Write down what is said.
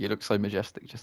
You look so majestic just